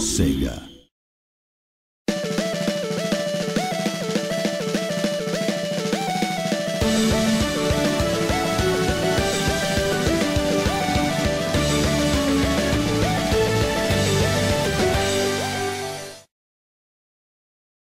Sega.